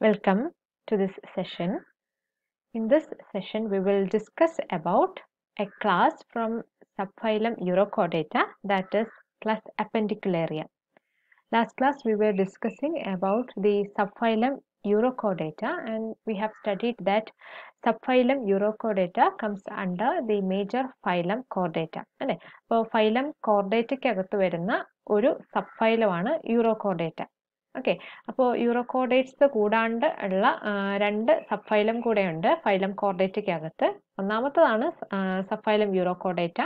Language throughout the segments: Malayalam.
Welcome to this session. In this session, we will discuss about a class from subphylum Urochordata that is class Appendicularia. Last class, we were discussing about the subphylum Urochordata and we have studied that subphylum Urochordata comes under the major phylum Chordata. അല്ലേ അപ്പോൾ ഫൈലം കോർഡേറ്റയ്ക്കകത്ത് വരുന്ന ഒരു സബ്ഫൈലമാണ് യൂറോകോർഡേറ്റ ഓക്കെ അപ്പോൾ യൂറോകോഡേറ്റ്സ് കൂടാണ്ട് ഉള്ള രണ്ട് രണ്ട് സബ്ഫൈലം കൂടെയുണ്ട്. ഫൈലം കോർഡേറ്റയ്ക്കകത്ത്. ഒന്നാമത്തതാണ് subphylum urochordata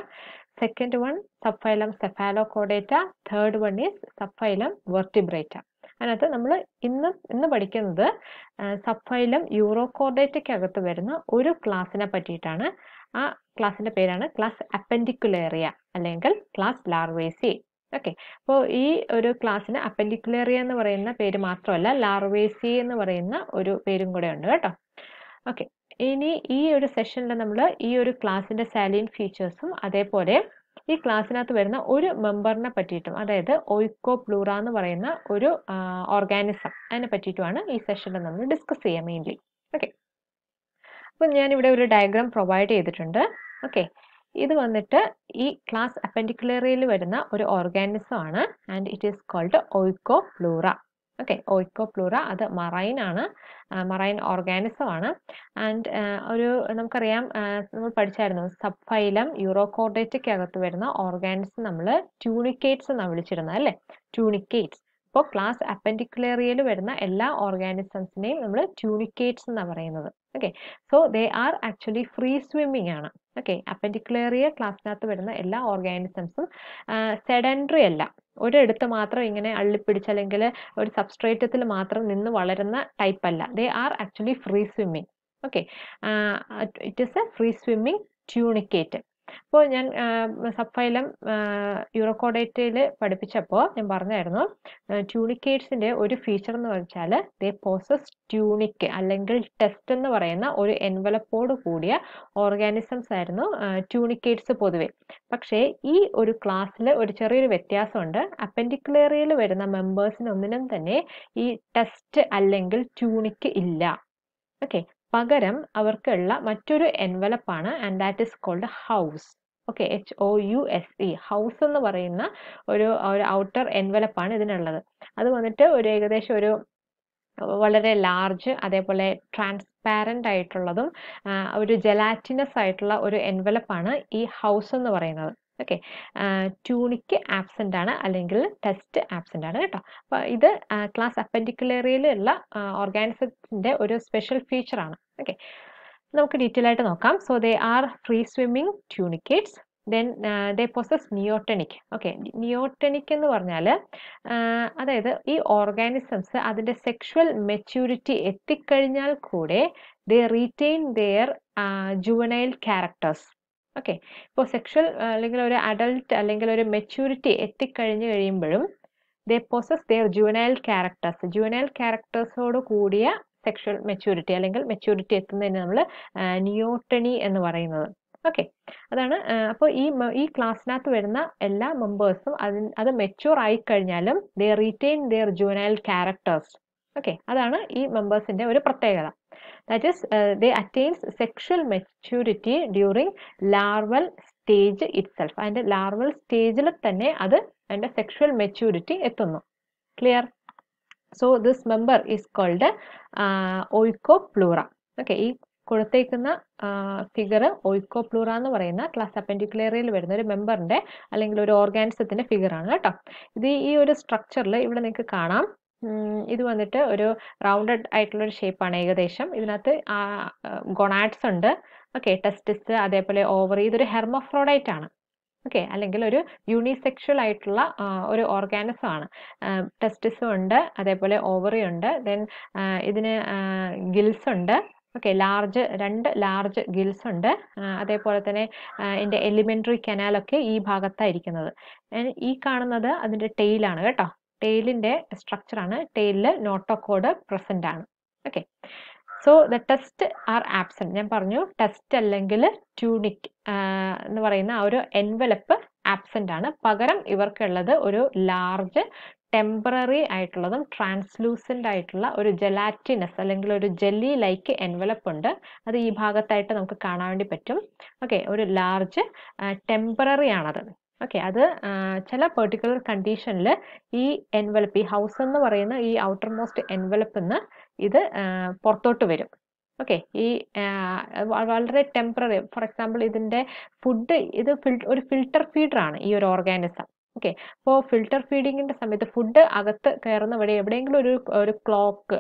second one subphylum cephalochordata. Third one is subphylum vertebrata. അതിനകത്ത് നമ്മൾ ഇന്ന് ഇന്ന് പഠിക്കുന്നത് സബ്ഫൈലം യൂറോകോഡേറ്റയ്ക്കകത്ത് വരുന്ന ഒരു ക്ലാസ്സിനെ പറ്റിയിട്ടാണ്. ആ ക്ലാസ്സിന്റെ പേരാണ് ക്ലാസ് അപ്പൻഡിക്കുലേറിയ അല്ലെങ്കിൽ ക്ലാസ് ലാർവേസി. ഓക്കെ അപ്പോൾ ഈ ഒരു ക്ലാസ്സിന് അപ്പൻഡിക്കുലേറിയ എന്ന് പറയുന്ന പേര് മാത്രമല്ല ലാർവേസി എന്ന് പറയുന്ന ഒരു പേരും കൂടെ ഉണ്ട് കേട്ടോ. ഓക്കെ ഇനി ഈ ഒരു സെഷനിൽ നമ്മൾ ഈ ഒരു ക്ലാസ്സിന്റെ സാലിൻ ഫീച്ചേഴ്സും അതേപോലെ ഈ ക്ലാസ്സിനകത്ത് വരുന്ന ഒരു മെമ്പറിനെ പറ്റിയിട്ടും അതായത് ഒയ്ക്കോ പ്ലൂറ എന്ന് പറയുന്ന ഒരു ഓർഗാനിസം അതിനെ പറ്റിയിട്ടുമാണ് ഈ സെഷനിൽ നമ്മൾ ഡിസ്കസ് ചെയ്യുക മെയിൻലി ഓക്കെ അപ്പം ഞാനിവിടെ ഒരു ഡയഗ്രാം പ്രൊവൈഡ് ചെയ്തിട്ടുണ്ട്. ഓക്കെ ഇത് വന്നിട്ട് ഈ ക്ലാസ് അപ്പൻഡിക്കുലറിയിൽ വരുന്ന ഒരു ഓർഗാനിസം ആണ് and it is called Oikopleura okay Oikopleura അത് മറൈൻ ആണ് മറൈൻ ഓർഗാനിസം ആണ്. ആൻഡ് ഒരു നമുക്കറിയാം നമ്മൾ പഠിച്ചായിരുന്നു സബ്ഫൈലം യൂറോകോർഡേറ്റയ്ക്കകത്ത് വരുന്ന ഓർഗാനിസം നമ്മൾ ട്യൂണിക്കേറ്റ്സ് എന്നാണ് വിളിച്ചിരുന്നത് അല്ലേ? ട്യൂണിക്കേറ്റ്സ് ഇപ്പോൾ ക്ലാസ് അപ്പൻഡിക്കുലേറിയയിൽ വരുന്ന എല്ലാ ഓർഗാനിസംസിനെയും നമ്മൾ ട്യൂണിക്കേറ്റ്സ് എന്നാണ് പറയുന്നത്. Okay so they are actually free swimming ആണ്. ഓക്കെ അപ്പൻഡിക്കുലേറിയ ക്ലാസ്സിനകത്ത് വരുന്ന എല്ലാ ഓർഗാനിസംസും സെഡൻട്രി അല്ല. ഒരിടത്ത് മാത്രം ഇങ്ങനെ അള്ളിപ്പിടിച്ച് അല്ലെങ്കിൽ ഒരു സബ്സ്ട്രേറ്റത്തിൽ മാത്രം നിന്ന് വളരുന്ന ടൈപ്പ് അല്ല. They are actually free swimming okay it is a free swimming tunicate അപ്പോൾ ഞാൻ സഫൈലം യൂറോക്കോഡേറ്റയിൽ പഠിപ്പിച്ചപ്പോൾ ഞാൻ പറഞ്ഞായിരുന്നു ട്യൂണിക്കേറ്റ്സിന്റെ ഒരു ഫീച്ചർ എന്ന് വെച്ചാൽ ദേ പോസസ് ട്യൂണിക് അല്ലെങ്കിൽ ടെസ്റ്റ് എന്ന് പറയുന്ന ഒരു എൻവലപ്പോട് കൂടിയ ഓർഗാനിസംസ് ആയിരുന്നു ട്യൂണിക്കേറ്റ്സ് പൊതുവെ. പക്ഷേ ഈ ഒരു ക്ലാസ്സിൽ ഒരു ചെറിയൊരു വ്യത്യാസമുണ്ട്. അപ്പൻഡിക്കുലേറിയയിൽ വരുന്ന മെമ്പേഴ്സിനൊന്നിനും തന്നെ ഈ ടെസ്റ്റ് അല്ലെങ്കിൽ ട്യൂണിക്ക് ഇല്ല. ഓക്കെ. പകരം അവർക്കുള്ള മറ്റൊരു എൻവലപ്പാണ് and that is called house okay H O U S E house എന്ന് പറയുന്ന ഒരു ഒരു ഔട്ടർ എൻവലപ്പാണ് ഇതിനുള്ളത്. അത് വന്നിട്ട് ഒരു ഏകദേശം ഒരു വളരെ ലാർജ് അതേപോലെ ട്രാൻസ്പാരന്റ് ആയിട്ടുള്ളതും ഒരു ജലാറ്റിനസ് ആയിട്ടുള്ള ഒരു എൻവലപ്പാണ് ഈ ഹൗസ് എന്ന് പറയുന്നത്. ഓക്കെ ട്യൂണിക്ക് ആബ്സെന്റ് ആണ് അല്ലെങ്കിൽ ടെസ്റ്റ് ആബ്സെന്റ് ആണ് കേട്ടോ. അപ്പോൾ ഇത് ക്ലാസ് അപ്പൻഡിക്കുലറിയിലുള്ള ഓർഗാനിസത്തിന്റെ ഒരു സ്പെഷ്യൽ ഫീച്ചർ ആണ്. ഓക്കെ നമുക്ക് ഡീറ്റെയിൽ ആയിട്ട് നോക്കാം. So they are free swimming tunicates then they possess neotenic okay neotenic എന്ന് പറഞ്ഞാൽ അതായത് ഈ ഓർഗാനിസംസ് അതിന്റെ സെക്ഷുവൽ മെച്യൂരിറ്റി എത്തിക്കഴിഞ്ഞാൽ കൂടെ they retain their juvenile characters okay ഇപ്പോൾ സെക്ഷൽ അല്ലെങ്കിൽ ഒരു അഡൾട്ട് അല്ലെങ്കിൽ ഒരു മെച്യൂരിറ്റി എത്തിക്കഴിഞ്ഞു കഴിയുമ്പോഴും they possess their juvenile characters juvenile ക്യാരക്ടേഴ്സോട് കൂടിയ സെക്ഷൽ മെച്യൂരിറ്റി അല്ലെങ്കിൽ മെച്യൂരിറ്റി എത്തുന്നതിന് നമ്മൾ നിയോട്ടണി എന്ന് പറയുന്നത്. ഓക്കെ അതാണ് അപ്പോൾ ഈ ഈ ക്ലാസ്സിനകത്ത് വരുന്ന എല്ലാ മെമ്പേഴ്സും അതിന് അത് മെച്യൂർ ആയി കഴിഞ്ഞാലും they retain their juvenile characters okay അതാണ് ഈ മെമ്പേഴ്സിന്റെ ഒരു പ്രത്യേകത. That is they attains sexual maturity during larval stage itself അതിന്റെ ലാർവൽ സ്റ്റേജിൽ തന്നെ അത് അതിന്റെ സെക്ഷൽ മെച്യൂരിറ്റി എത്തുന്നു. Clear so this member is called Oikopleura okay ഈ കൊടുത്തേക്കുന്ന ഫിഗർ ഓയിക്കോ പ്ലൂറ എന്ന് പറയുന്ന ക്ലാസ് അപ്പൻഡിക്കുലേറിയയിൽ വരുന്ന ഒരു മെമ്പറിന്റെ അല്ലെങ്കിൽ ഒരു ഓർഗാനിസത്തിന്റെ ഫിഗറാണ് കേട്ടോ. ഇത് ഈ ഒരു സ്ട്രക്ചറിൽ ഇവിടെ നിങ്ങൾക്ക് കാണാം. ഇത് വന്നിട്ട് ഒരു റൗണ്ടഡ് ആയിട്ടുള്ള ഒരു ഷേപ്പാണ് ഏകദേശം. ഇതിനകത്ത് ഗൊണാഡ്സ് ഉണ്ട്. ഓക്കെ ടെസ്റ്റിസ് അതേപോലെ ഓവറി ഇതൊരു ഹെർമോഫ്രോഡൈറ്റ് ആണ്. ഓക്കെ അല്ലെങ്കിൽ ഒരു യൂണിസെക്ഷൽ ആയിട്ടുള്ള ഒരു ഓർഗാനിസം ആണ്. ടെസ്റ്റിസും ഉണ്ട് അതേപോലെ ഓവറി ഉണ്ട്. ദെൻ ഇതിന് ഗിൽസ് ഉണ്ട്. ഓക്കെ ലാർജ് രണ്ട് ലാർജ് ഗിൽസ് ഉണ്ട്. അതേപോലെ തന്നെ എന്റെ എലിമെന്ററി കനാലൊക്കെ ഈ ഭാഗത്തായിരിക്കുന്നത് ഈ കാണുന്നത് അതിന്റെ ടെയിലാണ് കേട്ടോ. ടെയിലിന്റെ സ്ട്രക്ചറാണ് ടെയിലിൽ നോട്ടോകോഡ് പ്രസന്റ് ആണ്. Okay so the test are absent ഞാൻ പറഞ്ഞു ടെസ്റ്റ് അല്ലെങ്കിൽ ട്യൂണിക് എന്ന് പറയുന്ന ആ ഒരു എൻവലപ്പ് ആബ്സെന്റ് ആണ്. പകരം ഇവർക്കുള്ളത് ഒരു ലാർജ് ടെമ്പററി ആയിട്ടുള്ളതും ട്രാൻസ്ലൂസന്റ് ആയിട്ടുള്ള ഒരു ജെലാറ്റിനസ് അല്ലെങ്കിൽ ഒരു ജെല്ലി ലൈക്ക് എൻവലപ്പ് ഉണ്ട്. അത് ഈ ഭാഗത്തായിട്ട് നമുക്ക് കാണാൻ വേണ്ടി പറ്റും. ഓക്കെ ഒരു ലാർജ് ടെമ്പററി ആണത്. ഓക്കെ അത് ചില പെർട്ടിക്കുലർ കണ്ടീഷനിൽ ഈ എൻവലപ്പ് ഈ ഹൗസ് എന്ന് പറയുന്ന ഈ ഔട്ടർ മോസ്റ്റ് എൻവലപ്പിൽ നിന്ന് ഇത് പുറത്തോട്ട് വരും. ഓക്കെ ഈ വളരെ ടെമ്പററി ഫോർ എക്സാമ്പിൾ ഇതിന്റെ ഫുഡ് ഇത് ഒരു ഫിൽട്ടർ ഫീഡറാണ് ഈ ഒരു ഓർഗാനിസം ഓക്കെ അപ്പോൾ ഫിൽറ്റർ ഫീഡിങ്ങിന്റെ സമയത്ത് ഫുഡ് അകത്ത് കയറുന്ന വഴി എവിടെയെങ്കിലും ഒരു ഒരു ക്ലോക്ക്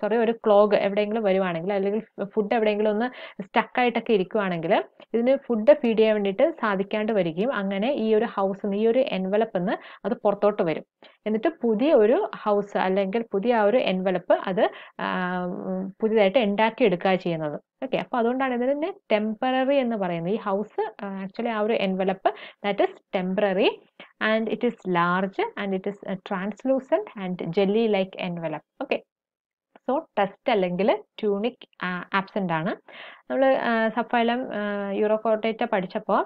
സോറി ഒരു ക്ലോഗ് എവിടെയെങ്കിലും വരുവാണെങ്കിൽ അല്ലെങ്കിൽ ഫുഡ് എവിടെയെങ്കിലും ഒന്ന് സ്റ്റക്കായിട്ടൊക്കെ ഇരിക്കുവാണെങ്കിൽ ഇതിന് ഫുഡ് ഫീഡ് ചെയ്യാൻ വേണ്ടിയിട്ട് സാധിക്കാണ്ട് വരികയും അങ്ങനെ ഈ ഒരു ഹൗസ് ഈ ഒരു എൻവലപ്പ് നിന്ന് അത് പുറത്തോട്ട് വരും. എന്നിട്ട് പുതിയ ഒരു ഹൗസ് അല്ലെങ്കിൽ പുതിയ ഒരു എൻവലപ്പ് അത് പുതിയതായിട്ട് ഉണ്ടാക്കി എടുക്കുക ചെയ്യുന്നത്. ഓക്കെ അപ്പോൾ അതുകൊണ്ടാണ് ഇതിനെ ടെമ്പററി എന്ന് പറയുന്നത്. ഈ ഹൗസ് ആക്ച്വലി ആ ഒരു envelope that is temporary and it is large and it is translucent and jelly like envelope okay so test അല്ലെങ്കിൽ ട്യൂണിക് ആബ്സെന്റ് ആണ്. നമ്മൾ സഫൈലം യൂറോകോട്ടേറ്റ പഠിച്ചപ്പോൾ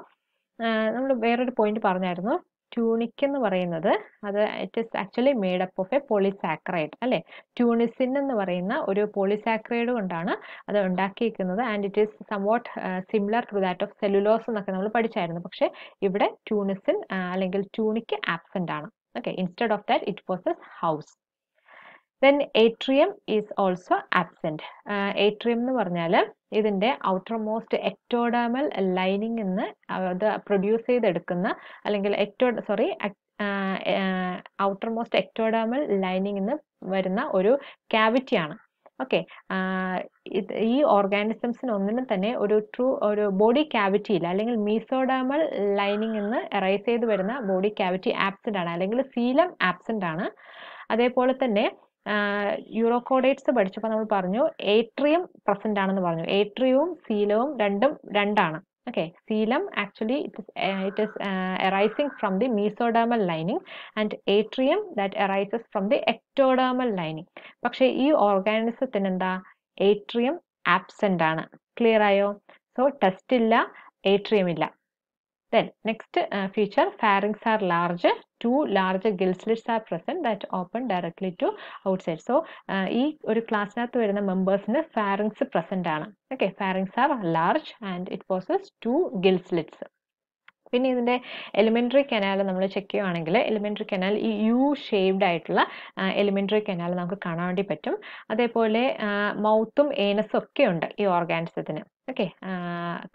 നമ്മൾ വേറൊരു പോയിന്റ് പറഞ്ഞായിരുന്നു. ട്യൂണിക് എന്ന് പറയുന്നത് അത് it is actually made up of a polysaccharide അല്ലെ? ട്യൂണിസിൻ എന്ന് പറയുന്ന ഒരു പോളിസാക്രൈഡ് കൊണ്ടാണ് അത് ഉണ്ടാക്കിയിരിക്കുന്നത്. And it is somewhat similar to that of cellulose എന്നൊക്കെ നമ്മൾ പഠിച്ചായിരുന്നു. പക്ഷെ ഇവിടെ ട്യൂണിസിൻ അല്ലെങ്കിൽ ട്യൂണിക് ആബ്സെന്റ് ആണ്. Okay instead of that it was as house then atrium is also absent atrium എന്ന് പറഞ്ഞാൽ ഇതിന്റെ ഔട്ടർ മോസ്റ്റ് എക്ടോഡാമൽ ലൈനിങ് എന്ന് അത് പ്രൊഡ്യൂസ് ചെയ്തെടുക്കുന്ന അല്ലെങ്കിൽ ecto sorry outermost ectodermal lining എന്ന് വരുന്ന ഒരു ക്യാവിറ്റിയാണ് ഓക്കെ ഈ ഓർഗാനിസംസിന് ഒന്നിനും തന്നെ ഒരു ട്രൂ ഒരു ബോഡി ക്യാവിറ്റി ഇല്ല. അല്ലെങ്കിൽ മീസോഡാമൽ ലൈനിങ് എന്ന് എറൈസ് ചെയ്ത് വരുന്ന ബോഡി ക്യാവിറ്റി ആബ്സെന്റ് ആണ്. അല്ലെങ്കിൽ സീലം ആബ്സെന്റ് ആണ്. അതേപോലെ തന്നെ യൂറോകോഡേറ്റ്സ് പഠിച്ചപ്പോൾ നമ്മൾ പറഞ്ഞു ഏട്രിയം പ്രസന്റ് ആണെന്ന് പറഞ്ഞു. ഏട്രിയവും സീലവും രണ്ടും രണ്ടാണ്. Okay coelom actually it is arising from the mesodermal lining and atrium that arises from the ectodermal lining പക്ഷെ ഈ ഓർഗാനിസത്തിന് എന്താ ഏട്രിയം ആബ്സെന്റ് ആണ്. ക്ലിയർ ആയോ? സോ ടെസ്റ്റ് ഇല്ല ഏട്രിയം ഇല്ല. Then next uh, feature large. Two large gill slits are present that open directly to outside. So uh, ഈ ഒരു ക്ലാസ്സിനകത്ത് വരുന്ന മെമ്പേഴ്സിന് ഫാരിങ്സ് പ്രസന്റ് ആണ്. Okay pharynx are large and it possess two gill slits പിന്നെ ഇതിന്റെ എലിമെന്ററി കനാൽ നമ്മൾ ചെക്ക് ചെയ്യുവാണെങ്കിൽ എലിമെന്ററി കനാൽ ഈ യു ഷേപ്ഡ് ആയിട്ടുള്ള എലിമെന്ററി കനാൽ നമുക്ക് കാണാൻ വേണ്ടി പറ്റും. അതേപോലെ മൗത്തും ഏനസും ഒക്കെ ഉണ്ട് ഈ ഓർഗാനിസത്തിന് ഓക്കെ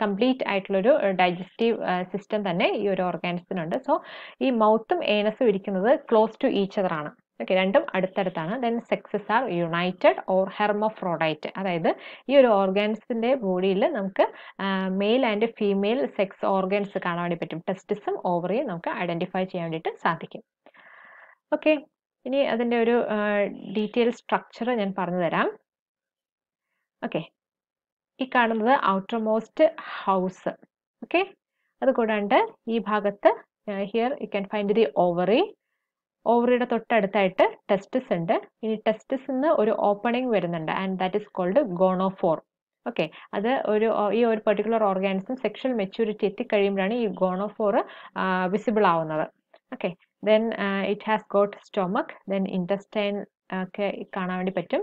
കംപ്ലീറ്റ് ആയിട്ടുള്ളൊരു ഡൈജസ്റ്റീവ് സിസ്റ്റം തന്നെ ഈ ഒരു ഓർഗാനിസത്തിനുണ്ട് സോ ഈ മൗത്തും ഏനസും ഇരിക്കുന്നത് ക്ലോസ് ടു ഈച്ച് അതർ ആണ്. ഓക്കെ രണ്ടും അടുത്തടുത്താണ്. Then sexes are united or hermaphrodite അതായത് ഈ ഒരു ഓർഗാൻസിന്റെ ബോഡിയിൽ നമുക്ക് male and female sex organs കാണാൻ വേണ്ടി പറ്റും. ടെസ്റ്റിസും ഓവറിയും നമുക്ക് ഐഡന്റിഫൈ ചെയ്യാൻ വേണ്ടിയിട്ട് സാധിക്കും. ഓക്കെ ഇനി അതിന്റെ ഒരു ഡീറ്റെയിൽ സ്ട്രക്ചർ ഞാൻ പറഞ്ഞു തരാം ഓക്കെ ഈ കാണുന്നത് ഔട്ടർ മോസ്റ്റ് ഹൗസ് ഓക്കെ അതുകൂടാണ്ട് ഈ ഭാഗത്ത് here you can find the ovary ഓവറിയുടെ തൊട്ടടുത്തായിട്ട് ടെസ്റ്റിസ് ഉണ്ട്. ഇനി ടെസ്റ്റിസ് നിന്ന് ഒരു ഓപ്പണിംഗ് വരുന്നുണ്ട് and that is called gonophore okay അത് ഒരു ഈ ഒരു പെർട്ടിക്കുലർ ഓർഗാനിസം സെക്ഷൽ മെച്യൂരിറ്റി എത്തിക്കഴിയുമ്പോഴാണ് ഈ ഗോണോഫോർ വിസിബിൾ ആവുന്നത്. Okay then it has got stomach then intestine ഒക്കെ കാണാൻ വേണ്ടി പറ്റും.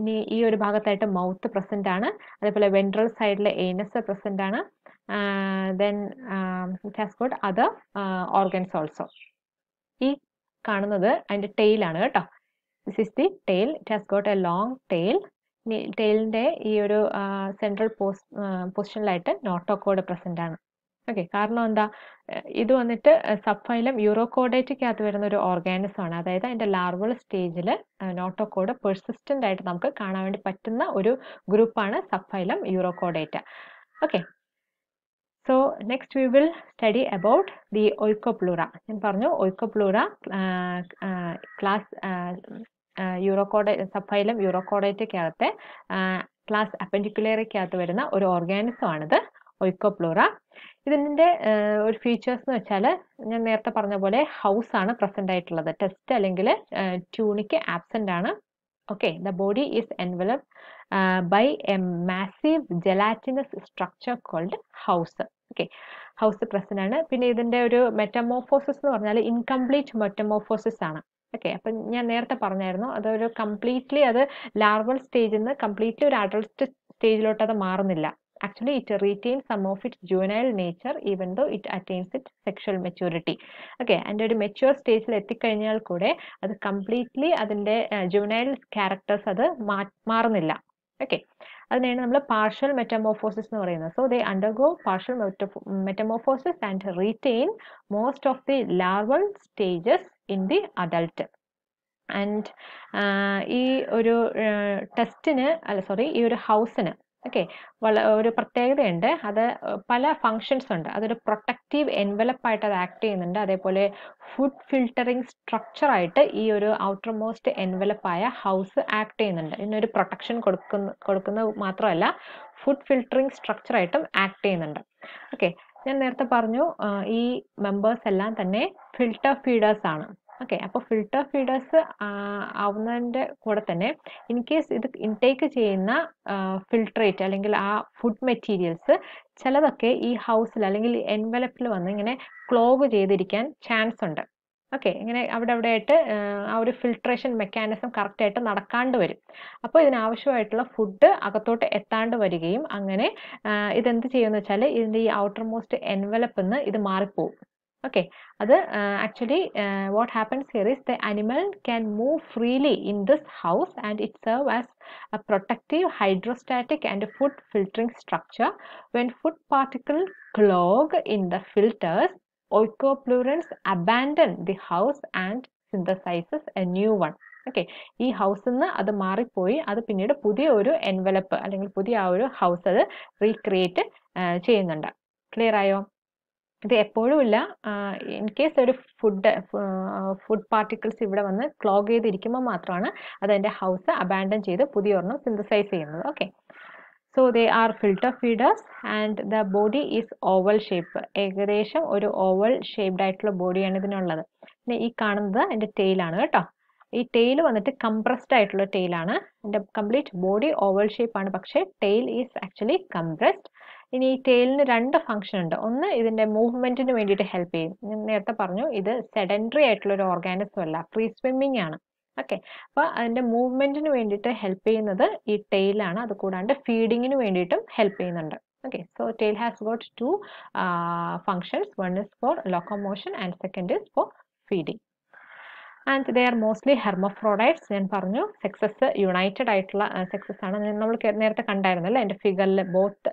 ഇനി ഈ ഒരു ഭാഗത്തായിട്ട് മൗത്ത് പ്രസന്റ് ആണ്. അതേപോലെ വെൻട്രൽ സൈഡിലെ ഏനസ് പ്രസന്റ് ആണ്. Then it has other organs also ഈ കാണുന്നത് അതിന്റെ ടെയിലാണ് കേട്ടോ. This is the tail it has got a long tail ടെയിലിന്റെ ഈ ഒരു സെൻട്രൽ പോസ് പൊസിഷനിലായിട്ട് നോട്ടോക്കോഡ് പ്രസന്റ് ആണ്. ഓക്കെ കാരണം എന്താ? ഇത് വന്നിട്ട് സബ്ഫൈലം യൂറോകോഡേറ്റിക്കകത്ത് വരുന്ന ഒരു ഓർഗാനിസം ആണ് അതായത് അതിന്റെ ലാർവൽ സ്റ്റേജിൽ നോട്ടോകോഡ് പെർസിസ്റ്റന്റ് ആയിട്ട് നമുക്ക് കാണാൻ വേണ്ടി പറ്റുന്ന ഒരു ഗ്രൂപ്പാണ് subphylum Urochordata. Okay so next we will study about the Oikopleura ഞാൻ പറഞ്ഞു ഒയ്ക്കോപ്ലൂറ ക്ലാസ് യൂറോകോഡേ സബ്ഫൈലം യൂറോകോഡേറ്റയ്ക്കകത്തെ ക്ലാസ് അപ്പൻഡിക്കുലേറിക്കകത്ത് വരുന്ന ഒരു ഓർഗാനിസം ആണിത് ഒയ്ക്കോപ്ലൂറ ഇതിന്റെ ഒരു ഫീച്ചേഴ്സ് എന്ന് വെച്ചാൽ ഞാൻ നേരത്തെ പറഞ്ഞ പോലെ ഹൗസ് ആണ് പ്രസന്റ് ആയിട്ടുള്ളത്. ടെസ്റ്റ് അല്ലെങ്കിൽ ട്യൂണിക്ക് ആബ്സെന്റ് ആണ്. Okay the body is envelope by a massive gelatinous structure called house okay house present ആണ്. പിന്നെ ഇതിന്റെ ഒരു മെറ്റമോഫോസിസ് എന്ന് പറഞ്ഞാൽ ഇൻകംപ്ലീറ്റ് മെറ്റമോഫോസിസ് ആണ്. ഓക്കെ അപ്പം ഞാൻ നേരത്തെ പറഞ്ഞായിരുന്നു അതൊരു കംപ്ലീറ്റ്ലി അത് ലാർവൽ സ്റ്റേജിൽ നിന്ന് കംപ്ലീറ്റ്ലി ഒരു അഡൾട്ട് സ്റ്റേജിലോട്ട് അത് മാറുന്നില്ല. Actually it retain some of it juvenile nature even though it attains it sexual maturity okay അതിന്റെ ഒരു മെച്യൂർ സ്റ്റേജിൽ എത്തിക്കഴിഞ്ഞാൽ കൂടെ അത് കംപ്ലീറ്റ്ലി അതിന്റെ ജുവനൈൽ ക്യാരക്ടേഴ്സ് അത് മാറുന്നില്ല. ഓക്കെ അതിനെയാണ് നമ്മൾ പാർഷ്യൽ മെറ്റമോഫോസിസ് എന്ന് പറയുന്നത്. So they undergo partial metamorphosis and retain most of the larval stages in the adult and ഈ ഒരു ടെസ്റ്റിന് അല്ല സോറി ഈ ഒരു ഹൗസിന് ഓക്കെ വള ഒരു പ്രത്യേകതയുണ്ട്. അത് പല ഫങ്ഷൻസ് ഉണ്ട്. അതൊരു പ്രൊട്ടക്റ്റീവ് എൻവലപ്പായിട്ട് അത് ആക്ട് ചെയ്യുന്നുണ്ട്. അതേപോലെ ഫുഡ് ഫിൽട്ടറിങ് സ്ട്രക്ചറായിട്ട് ഈ ഒരു ഔട്ടർ മോസ്റ്റ് എൻവലപ്പായ ഹൗസ് ആക്ട് ചെയ്യുന്നുണ്ട്. ഇതിനൊരു പ്രൊട്ടക്ഷൻ കൊടുക്കുന്ന കൊടുക്കുന്നത് മാത്രമല്ല ഫുഡ് ഫിൽട്ടറിങ് സ്ട്രക്ചറായിട്ടും ആക്ട് ചെയ്യുന്നുണ്ട്. ഓക്കെ ഞാൻ നേരത്തെ പറഞ്ഞു ഈ മെമ്പേഴ്സ് എല്ലാം തന്നെ ഫിൽട്ടർ ഫീഡേഴ്സ് ആണ്. ഓക്കെ അപ്പോൾ ഫിൽട്ടർ ഫീഡേഴ്സ് ആവുന്നതിന്റെ കൂടെ തന്നെ ഇൻ കേസ് ഇത് ഇൻടേക്ക് ചെയ്യുന്ന ഫിൽട്രേറ്റ് അല്ലെങ്കിൽ ആ ഫുഡ് മെറ്റീരിയൽസ് ചിലതൊക്കെ ഈ ഹൗസിൽ അല്ലെങ്കിൽ എൻവലപ്പിൽ വന്ന് ഇങ്ങനെ ക്ലോവ് ചെയ്തിരിക്കാൻ ചാൻസ് ഉണ്ട്. ഓക്കെ ഇങ്ങനെ അവിടെ അവിടെ ആയിട്ട് ആ ഒരു ഫിൽട്രേഷൻ മെക്കാനിസം കറക്റ്റായിട്ട് നടക്കാണ്ട് വരും. അപ്പോൾ ഇതിനാവശ്യമായിട്ടുള്ള ഫുഡ് അകത്തോട്ട് എത്താണ്ട് വരികയും അങ്ങനെ ഇതെന്ത് ചെയ്യുമെന്ന് വെച്ചാൽ ഇതിന്റെ ഈ ഔട്ടർ മോസ്റ്റ് എൻവലപ്പിൽ നിന്ന് ഇത് മാറിപ്പോവും. Okay അത് uh, what happens here is the animal can move freely in this house and it serve as a protective hydrostatic and food filtering structure when food particles clog in the filters oikoplurans abandon the house and synthesizes a new one okay ഈ ഹൗസിൽ നിന്ന് അത് മാറിപ്പോയി അത് പിന്നീട് പുതിയ ഒരു എൻവലപ്പ് അല്ലെങ്കിൽ പുതിയ ആ ഒരു ഹൗസ് അത് റീക്രിയേറ്റ് ചെയ്യുന്നുണ്ട് ക്ലിയർ ആയോ ഇത് എപ്പോഴും ഇല്ല. ഇൻ കേസ് ഒരു ഫുഡ് ഫുഡ് പാർട്ടിക്കിൾസ് ഇവിടെ വന്ന് ക്ലോഗ് ചെയ്തിരിക്കുമ്പോൾ മാത്രമാണ് അത് അതിന്റെ ഹൗസ് അബാൻഡൻ ചെയ്ത് പുതിയ ഒരെണ്ണം സിന്തസൈസ് ചെയ്യുന്നത്. Okay. So they are filter feeders and the body is oval shape. ഏകദേശം ഒരു ഓവൽ ഷേപ്ഡ് ആയിട്ടുള്ള ബോഡിയാണ് ഇതിനുള്ളത്. പിന്നെ ഈ കാണുന്നത് എന്റെ ടെയിലാണ് കേട്ടോ. ഈ ടെയിൽ വന്നിട്ട് കംപ്രസ്ഡ് ആയിട്ടുള്ള ടെയിലാണ്. എന്റെ കംപ്ലീറ്റ് ബോഡി ഓവൽ ഷേപ്പ് ആണ് പക്ഷേ ടെയിൽ ഈസ് ആക്ച്വലി കംപ്രസ്ഡ്. ഇനി ഈ ടെയിലിന് രണ്ട് ഫംഗ്ഷൻ ഉണ്ട്. ഒന്ന് ഇതിന്റെ മൂവ്മെന്റിന് വേണ്ടിയിട്ട് ഹെൽപ്പ് ചെയ്യും. ഞാൻ നേരത്തെ പറഞ്ഞു ഇത് സെഡൻഡറി ആയിട്ടുള്ള ഒരു ഓർഗാനിസം അല്ല ഫ്രീ സ്വിമ്മിങ് ആണ്. ഓക്കെ അപ്പോൾ അതിന്റെ മൂവ്മെന്റിന് വേണ്ടിയിട്ട് ഹെൽപ്പ് ചെയ്യുന്നത് ഈ ടെയിലാണ് അത് കൂടാണ്ട് ഫീഡിങ്ങിന് വേണ്ടിയിട്ടും ഹെൽപ്പ് ചെയ്യുന്നുണ്ട്. Okay. So tail has got two uh, one one for for and second second for feeding and they are mostly hermaphrodites ഞാൻ പറഞ്ഞു. സെക്സസ് യുണൈറ്റഡ് ആയിട്ടുള്ള സെക്സസ് ആണ്. നമ്മൾ നേരത്തെ കണ്ടായിരുന്നു അല്ലേ എന്റെ ഫിഗറിൽ both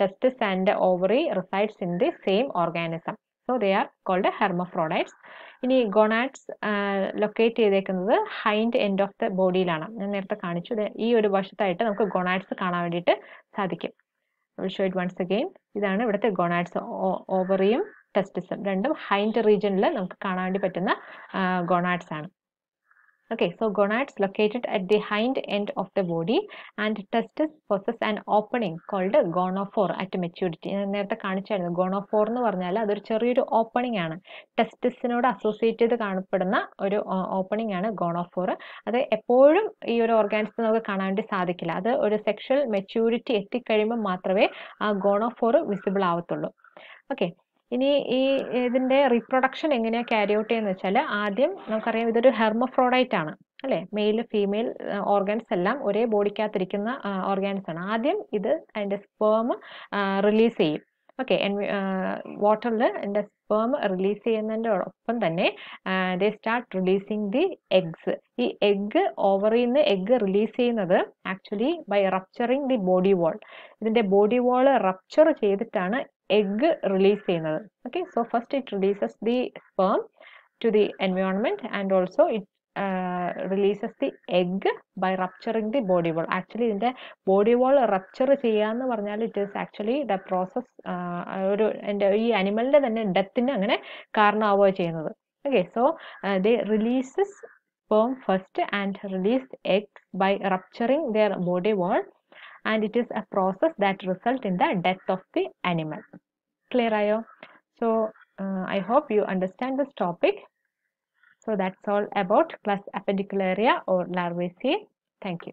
testis and ovary resides in the same organism so they are called hermaphrodites ഇനി ഗൊണാഡ്സ് ലൊക്കേറ്റ് ചെയ്തേക്കുന്നത് ഹൈൻഡ് എൻഡ് ഓഫ് ദ ബോഡിയിലാണ് ഞാൻ നേരത്തെ കാണിച്ചു. ഈ ഒരു വശത്തായിട്ട് നമുക്ക് ഗൊണാഡ്സ് കാണാൻ വേണ്ടിയിട്ട് സാധിക്കും. ഷോ ഇറ്റ് വൺസ് അഗെയിൻ ഇതാണ് ഇവിടുത്തെ ഗൊണാഡ്സ് ഓവറിയും ടെസ്റ്റിസും രണ്ടും ഹൈൻഡ് റീജിയനിൽ നമുക്ക് കാണാൻ വേണ്ടി പറ്റുന്ന ഗൊണാഡ്സ് ആണ്. Okay, so gonads located at the hind end of the body and testis possess an opening called gonophore at maturity. ഞാൻ നേരത്തെ കാണിച്ചായിരുന്നു ഗോണോഫോർ എന്ന് പറഞ്ഞാൽ അതൊരു ചെറിയൊരു ഓപ്പണിംഗ് ആണ്. ടെസ്റ്റിസിനോട് അസോസിയേറ്റ് ചെയ്ത് കാണപ്പെടുന്ന ഒരു ഓപ്പണിംഗ് ആണ് ഗോണോഫോർ. അത് എപ്പോഴും ഈ ഒരു ഓർഗാനിസത്തിൽ നമുക്ക് കാണാൻ വേണ്ടി സാധിക്കില്ല. അത് ഒരു സെക്ഷൽ മെച്യൂരിറ്റി എത്തിക്കഴിയുമ്പോൾ മാത്രമേ ആ ഗോണോഫോർ വിസിബിൾ ആവത്തുള്ളൂ. ഓക്കെ ഇനി ഈ ഇതിന്റെ റീപ്രൊഡക്ഷൻ എങ്ങനെയാണ് ക്യാരി ഔട്ട് ചെയ്യുന്നത് വെച്ചാൽ ആദ്യം നമുക്കറിയാം ഇതൊരു ഹെർമഫ്രോഡൈറ്റ് ആണ് അല്ലെ? മെയിൽ ഫീമെയിൽ ഓർഗൻസ് എല്ലാം ഒരേ ബോഡിക്കകത്തിരിക്കുന്ന ഓർഗാൻസ് ആണ്. ആദ്യം ഇത് അതിന്റെ സ്പേം റിലീസ് ചെയ്യും. ഓക്കെ വാട്ടറിൽ അതിന്റെ സ്പേം റിലീസ് ചെയ്യുന്നതിന്റെ ഒപ്പം തന്നെ they start releasing the eggs ഈ എഗ്ഗ് ഓവറിൽ നിന്ന് എഗ്ഗ് റിലീസ് ചെയ്യുന്നത് actually by rupturing the body wall ഇതിന്റെ ബോഡി വാൾ റപ്ചർ ചെയ്തിട്ടാണ് egg release ചെയ്യുന്നത് so first it releases the sperm to the environment and also it uh, releases the egg by rupturing the body wall actually ഇതിന്റെ ബോഡി വാൾ റപ്ചർ ചെയ്യാന്ന് പറഞ്ഞാൽ it is actually the process ഒരു എന്റെ ഈ അനിമലിന്റെ തന്നെ ഡെത്തിന് അങ്ങനെ കാരണമാവുക ചെയ്യുന്നത് okay so they releases sperm first and released egg by rupturing their body wall and it is a process that result in the death of the animal. Clear so uh, i hope you understand this topic. So that's all about class appendicularia or larvaceae. Thank you